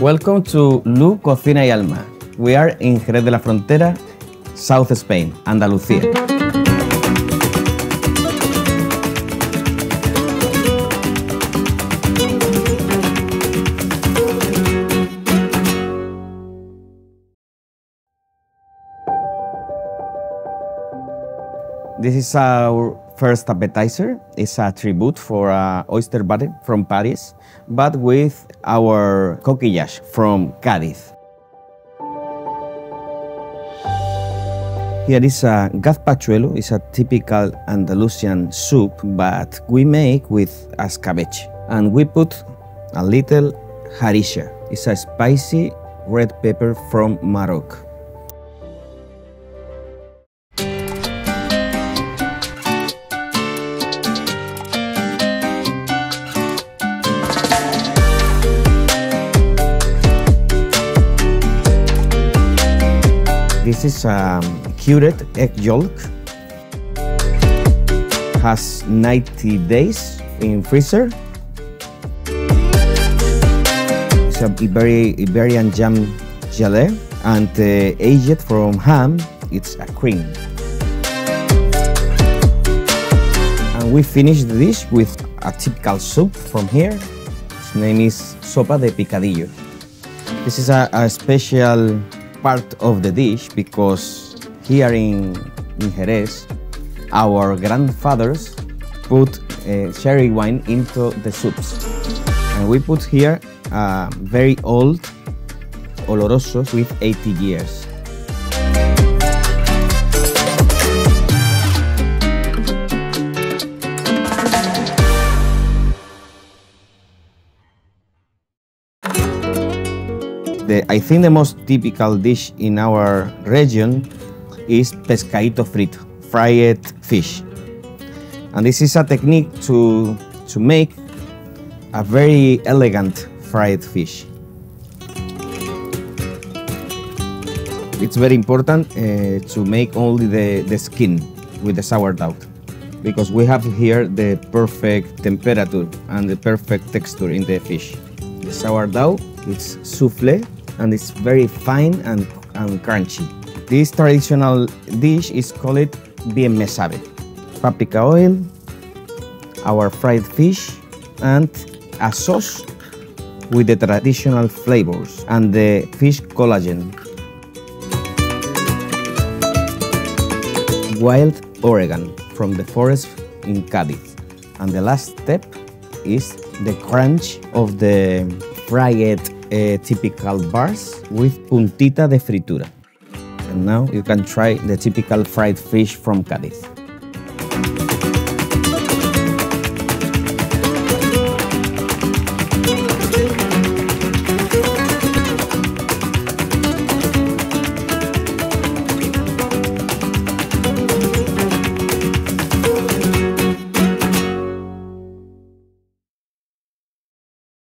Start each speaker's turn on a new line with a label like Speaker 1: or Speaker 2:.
Speaker 1: Welcome to Lu Cocina y Alma. We are in Jerez de la Frontera, South Spain, Andalucía. This is our first appetizer. It's a tribute for uh, oyster butter from Paris, but with our coquillage from Cádiz. Here is a gazpachuelo. It's a typical Andalusian soup, but we make with escabeche. And we put a little harissa. It's a spicy red pepper from Morocco. This is um, cured egg yolk. Has 90 days in freezer. It's a Iberi Iberian jam gelée and uh, aged from ham. It's a cream. And we finish the dish with a typical soup from here. Its name is sopa de picadillo. This is a, a special part of the dish because here in, in Jerez, our grandfathers put uh, sherry wine into the soups. And we put here uh, very old olorosos with 80 years. The, I think the most typical dish in our region is pescadito frito, fried fish. And this is a technique to, to make a very elegant fried fish. It's very important uh, to make only the, the skin with the sourdough because we have here the perfect temperature and the perfect texture in the fish. The sourdough it's souffle and it's very fine and, and crunchy. This traditional dish is called bien me sabe. Paprika oil, our fried fish, and a sauce with the traditional flavors and the fish collagen. Wild oregon from the forest in Cádiz. And the last step is the crunch of the fried uh, typical bars with puntita de fritura. And now you can try the typical fried fish from Cádiz.